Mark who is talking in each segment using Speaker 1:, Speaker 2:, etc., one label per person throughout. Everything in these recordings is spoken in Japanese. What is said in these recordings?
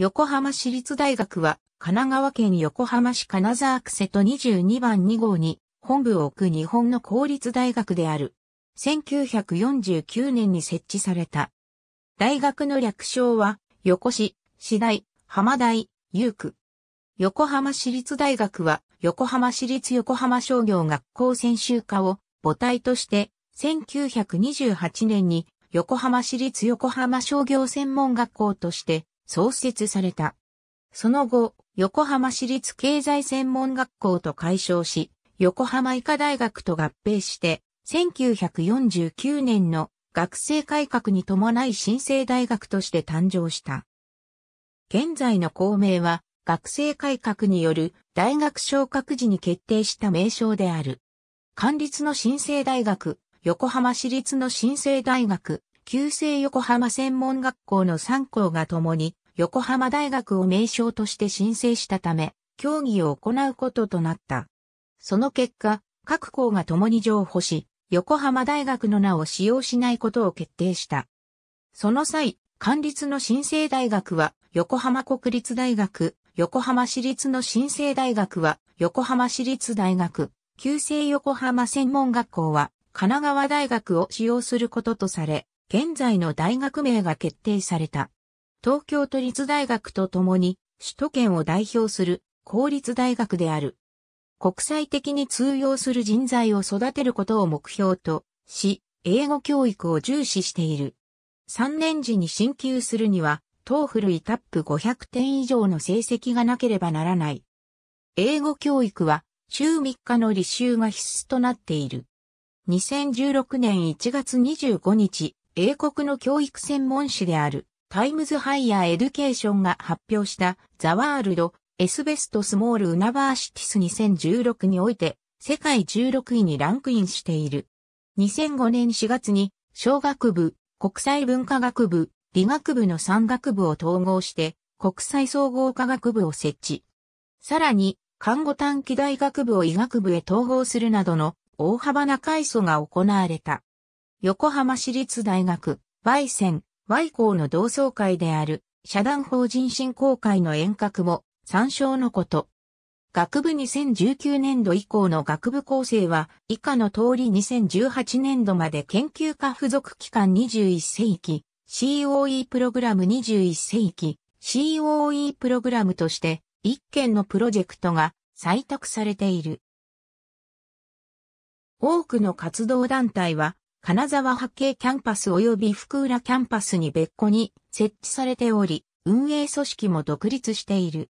Speaker 1: 横浜市立大学は、神奈川県横浜市金沢区瀬戸22番2号に本部を置く日本の公立大学である。1949年に設置された。大学の略称は、横市、市大、浜大、有区。横浜市立大学は、横浜市立横浜商業学校専修科を母体として、1928年に横浜市立横浜商業専門学校として創設された。その後、横浜市立経済専門学校と解消し、横浜医科大学と合併して、1949年の学生改革に伴い新生大学として誕生した。現在の校名は学生改革による大学昇格時に決定した名称である。官立の新生大学、横浜市立の新生大学、旧制横浜専門学校の3校が共に横浜大学を名称として申請したため、協議を行うこととなった。その結果、各校が共に譲歩し、横浜大学の名を使用しないことを決定した。その際、官立の新生大学は、横浜国立大学、横浜市立の新生大学は、横浜市立大学、旧制横浜専門学校は、神奈川大学を使用することとされ、現在の大学名が決定された。東京都立大学とともに首都圏を代表する公立大学である。国際的に通用する人材を育てることを目標とし、英語教育を重視している。3年時に進級するには、 TOEFL ITP 500点以上の成績がなければならない。英語教育は週3日の履修が必須となっている。2016年1月25日、英国の教育専門誌である Times Higher Education が発表した The World's Best Small Universities 2016において世界16位にランクインしている。2005年4月に小学部、国際文化学部、理学部の3学部を統合して国際総合科学部を設置。さらに看護短期大学部を医学部へ統合するなどの大幅な改組が行われた。横浜市立大学、Y 線、Y 校の同窓会である、社団法人振興会の遠隔も参照のこと。学部2019年度以降の学部構成は、以下の通り2018年度まで研究科付属機関21世紀、COE プログラム21世紀、COE プログラムとして、一件のプロジェクトが採択されている。多くの活動団体は、金沢八景キャンパス及び福浦キャンパスに別個に設置されており、運営組織も独立している。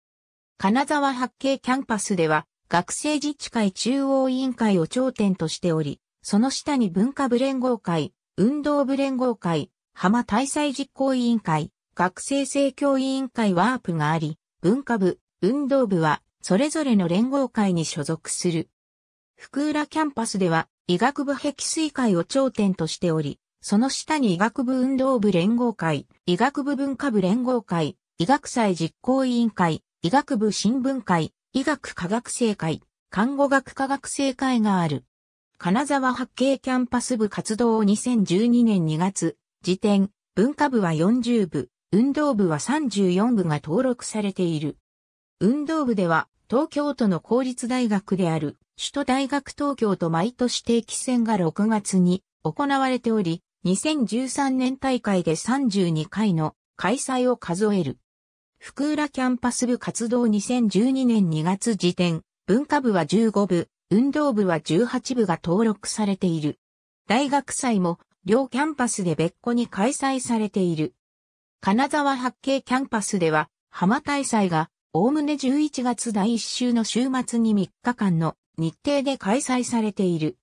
Speaker 1: 金沢八景キャンパスでは、学生自治会中央委員会を頂点としており、その下に文化部連合会、運動部連合会、浜大祭実行委員会、学生生協委員会ワープがあり、文化部、運動部は、それぞれの連合会に所属する。福浦キャンパスでは、医学部壁水会を頂点としており、その下に医学部運動部連合会、医学部文化部連合会、医学祭実行委員会、医学部新聞会、医学科学生会、看護学科学生会がある。金沢八景キャンパス部活動を2012年2月、時点、文化部は40部、運動部は34部が登録されている。運動部では、東京都の公立大学である首都大学東京と毎年定期戦が6月に行われており、2013年大会で32回の開催を数える。福浦キャンパス部活動2012年2月時点、文化部は15部、運動部は18部が登録されている。大学祭も両キャンパスで別個に開催されている。金沢八景キャンパスでは、浜大祭が、おおむね11月第1週の週末に3日間の日程で開催されている。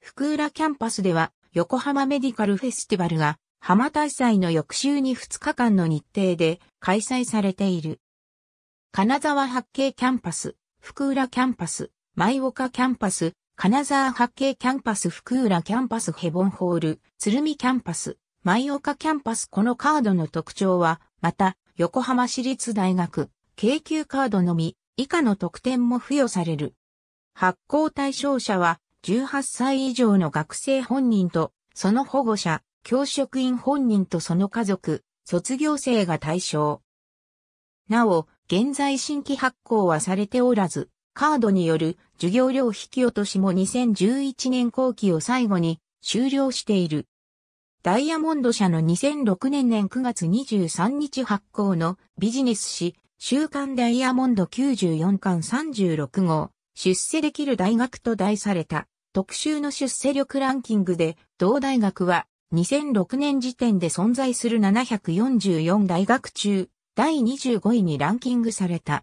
Speaker 1: 福浦キャンパスでは横浜メディカルフェスティバルが浜大祭の翌週に2日間の日程で開催されている。金沢八景キャンパス、福浦キャンパス、舞岡キャンパス、金沢八景キャンパス福浦キャンパスヘボンホール、鶴見キャンパス、舞岡キャンパスこのカードの特徴は、また、横浜市立大学、京急カードのみ、以下の特典も付与される。発行対象者は18歳以上の学生本人とその保護者、教職員本人とその家族、卒業生が対象。なお、現在新規発行はされておらず、カードによる授業料引き落としも2011年後期を最後に終了している。ダイヤモンド社の2006年年9月23日発行のビジネス誌週刊ダイヤモンド94巻36号出世できる大学と題された特集の出世力ランキングで同大学は2006年時点で存在する744大学中第25位にランキングされた。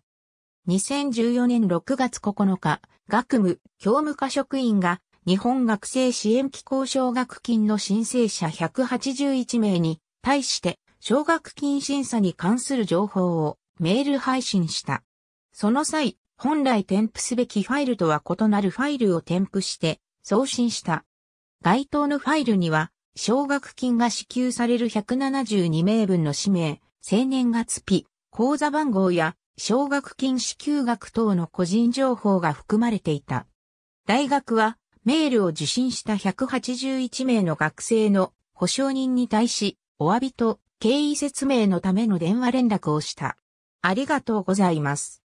Speaker 1: 2014年6月9日、学務、教務課職員が日本学生支援機構奨学金の申請者181名に対して奨学金審査に関する情報をメール配信した。その際、本来添付すべきファイルとは異なるファイルを添付して送信した。該当のファイルには、奨学金が支給される172名分の氏名、生年月日、口座番号や奨学金支給額等の個人情報が含まれていた。大学はメールを受信した181名の学生の保証人に対しお詫びと経緯説明のための電話連絡をした。ありがとうございます。